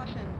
Caution.